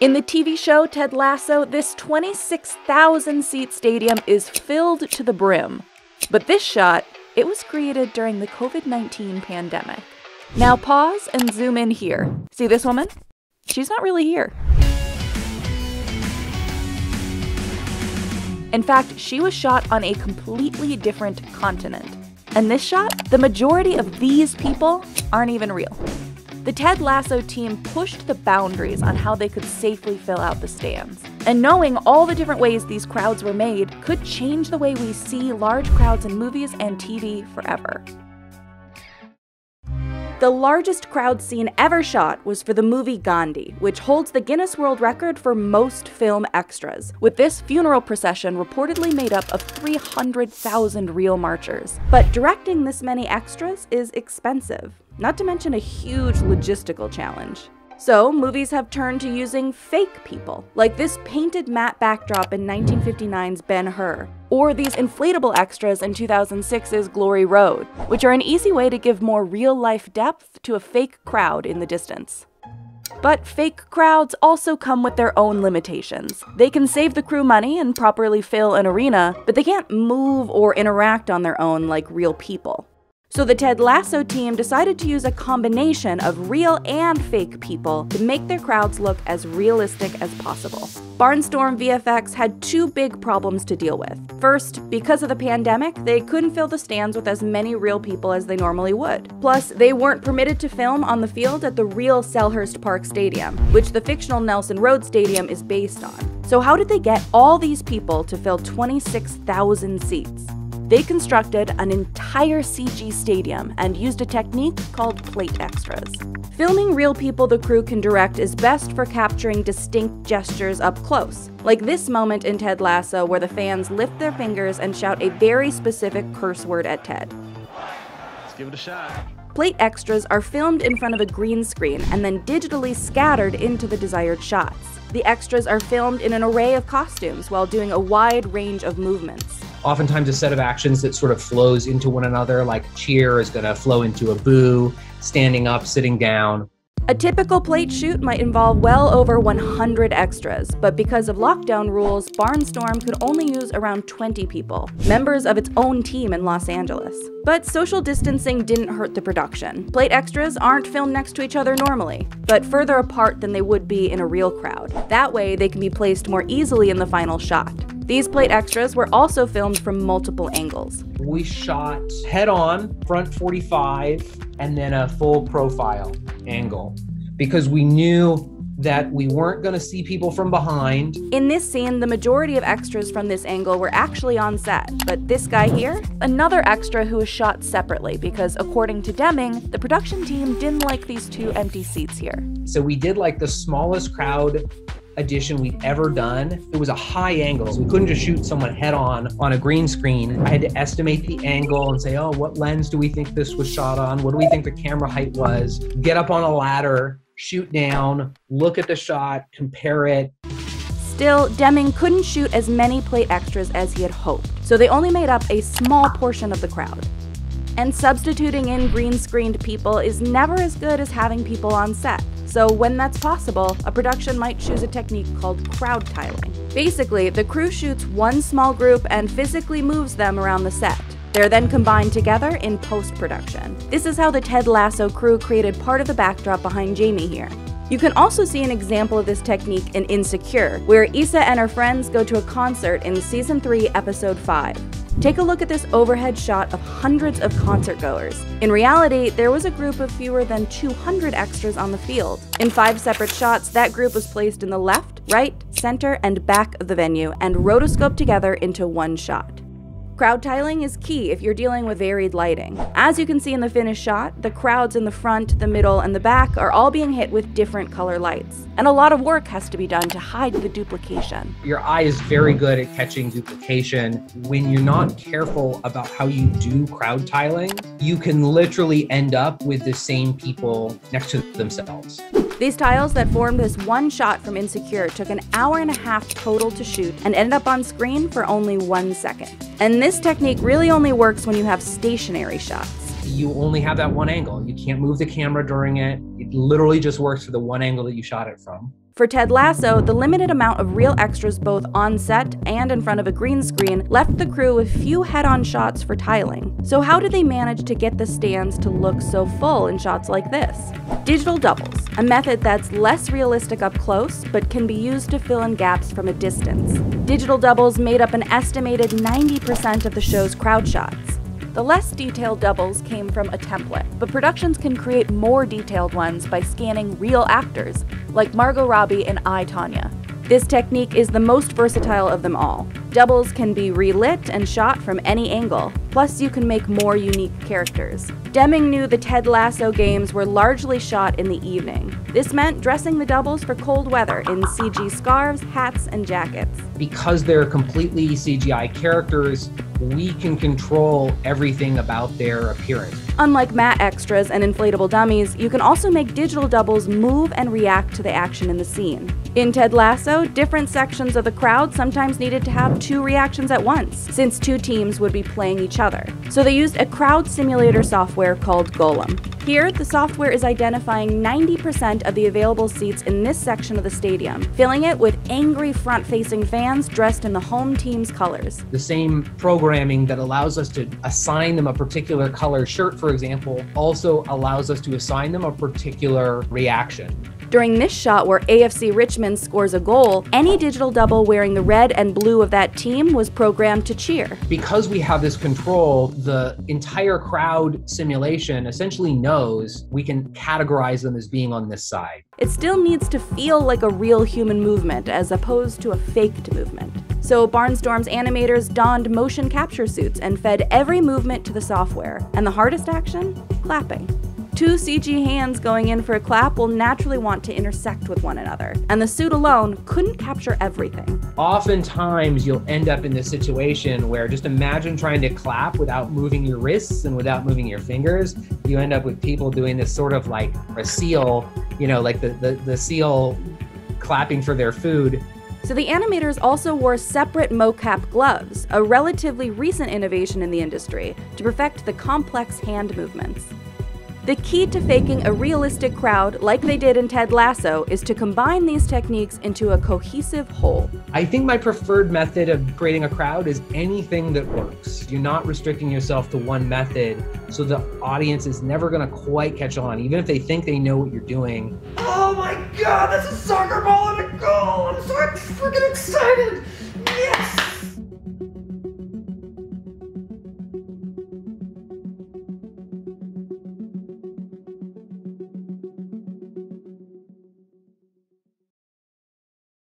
In the TV show Ted Lasso, this 26,000 seat stadium is filled to the brim. But this shot, it was created during the COVID 19 pandemic. Now pause and zoom in here. See this woman? She's not really here. In fact, she was shot on a completely different continent. And this shot, the majority of these people aren't even real. The Ted Lasso team pushed the boundaries on how they could safely fill out the stands. And knowing all the different ways these crowds were made could change the way we see large crowds in movies and TV forever. The largest crowd scene ever shot was for the movie Gandhi, which holds the Guinness World Record for most film extras, with this funeral procession reportedly made up of 300,000 real marchers. But directing this many extras is expensive, not to mention a huge logistical challenge. So, movies have turned to using fake people, like this painted matte backdrop in 1959's Ben Hur, or these inflatable extras in 2006's Glory Road, which are an easy way to give more real life depth to a fake crowd in the distance. But fake crowds also come with their own limitations. They can save the crew money and properly fill an arena, but they can't move or interact on their own like real people. So the Ted Lasso team decided to use a combination of real and fake people to make their crowds look as realistic as possible. Barnstorm VFX had two big problems to deal with. First, because of the pandemic, they couldn't fill the stands with as many real people as they normally would. Plus, they weren't permitted to film on the field at the real Selhurst Park Stadium, which the fictional Nelson Road Stadium is based on. So how did they get all these people to fill 26,000 seats? They constructed an entire CG stadium and used a technique called plate extras. Filming real people the crew can direct is best for capturing distinct gestures up close, like this moment in Ted Lasso where the fans lift their fingers and shout a very specific curse word at Ted. Let's give it a shot. Plate extras are filmed in front of a green screen and then digitally scattered into the desired shots. The extras are filmed in an array of costumes while doing a wide range of movements oftentimes a set of actions that sort of flows into one another, like cheer is going to flow into a boo, standing up, sitting down. A typical plate shoot might involve well over 100 extras, but because of lockdown rules, Barnstorm could only use around 20 people, members of its own team in Los Angeles. But social distancing didn't hurt the production. Plate extras aren't filmed next to each other normally, but further apart than they would be in a real crowd. That way, they can be placed more easily in the final shot. These plate extras were also filmed from multiple angles. We shot head on, front 45, and then a full profile angle because we knew that we weren't going to see people from behind. In this scene, the majority of extras from this angle were actually on set, but this guy here, another extra who was shot separately because according to Deming, the production team didn't like these two empty seats here. So we did like the smallest crowd edition we'd ever done. It was a high angle. So we couldn't just shoot someone head on on a green screen. I had to estimate the angle and say, oh, what lens do we think this was shot on? What do we think the camera height was? Get up on a ladder, shoot down, look at the shot, compare it. Still, Deming couldn't shoot as many plate extras as he had hoped, so they only made up a small portion of the crowd. And substituting in green screened people is never as good as having people on set. So, when that's possible, a production might choose a technique called crowd tiling. Basically, the crew shoots one small group and physically moves them around the set. They're then combined together in post production. This is how the Ted Lasso crew created part of the backdrop behind Jamie here. You can also see an example of this technique in Insecure, where Issa and her friends go to a concert in season 3, episode 5. Take a look at this overhead shot of hundreds of concert goers. In reality, there was a group of fewer than 200 extras on the field. In five separate shots, that group was placed in the left, right, center, and back of the venue and rotoscoped together into one shot. Crowd tiling is key if you're dealing with varied lighting. As you can see in the finished shot, the crowds in the front, the middle, and the back are all being hit with different color lights. And a lot of work has to be done to hide the duplication. Your eye is very good at catching duplication. When you're not careful about how you do crowd tiling, you can literally end up with the same people next to themselves. These tiles that formed this one shot from Insecure took an hour and a half total to shoot and ended up on screen for only one second. And this technique really only works when you have stationary shots. You only have that one angle. You can't move the camera during it. It literally just works for the one angle that you shot it from. For Ted Lasso, the limited amount of real extras both on set and in front of a green screen left the crew with few head on shots for tiling. So, how did they manage to get the stands to look so full in shots like this? Digital doubles, a method that's less realistic up close but can be used to fill in gaps from a distance. Digital doubles made up an estimated 90% of the show's crowd shots. The less detailed doubles came from a template, but productions can create more detailed ones by scanning real actors, like Margot Robbie in I, Tanya. This technique is the most versatile of them all. Doubles can be relit and shot from any angle, plus you can make more unique characters. Deming knew the Ted Lasso games were largely shot in the evening. This meant dressing the doubles for cold weather in CG scarves, hats, and jackets. Because they're completely CGI characters, we can control everything about their appearance. Unlike matte extras and inflatable dummies, you can also make digital doubles move and react to the action in the scene. In Ted Lasso, different sections of the crowd sometimes needed to have two reactions at once, since two teams would be playing each other. So they used a crowd simulator software called Golaem. Here, the software is identifying 90% of the available seats in this section of the stadium, filling it with angry front facing fans dressed in the home team's colors. The same programming that allows us to assign them a particular color shirt, for example, also allows us to assign them a particular reaction. During this shot where AFC Richmond scores a goal, any digital double wearing the red and blue of that team was programmed to cheer. Because we have this control, the entire crowd simulation essentially knows we can categorize them as being on this side. It still needs to feel like a real human movement as opposed to a faked movement. So Barnstorm's animators donned motion capture suits and fed every movement to the software. And the hardest action? Clapping. Two CG hands going in for a clap will naturally want to intersect with one another, and the suit alone couldn't capture everything. Oftentimes, you'll end up in this situation where just imagine trying to clap without moving your wrists and without moving your fingers. You end up with people doing this sort of like a seal, you know, like the, the, the seal clapping for their food. So the animators also wore separate mocap gloves, a relatively recent innovation in the industry, to perfect the complex hand movements. The key to faking a realistic crowd, like they did in Ted Lasso, is to combine these techniques into a cohesive whole. I think my preferred method of creating a crowd is anything that works. You're not restricting yourself to one method, so the audience is never going to quite catch on, even if they think they know what you're doing. Oh my god, that's a soccer ball and a goal! I'm so freaking excited! Yes!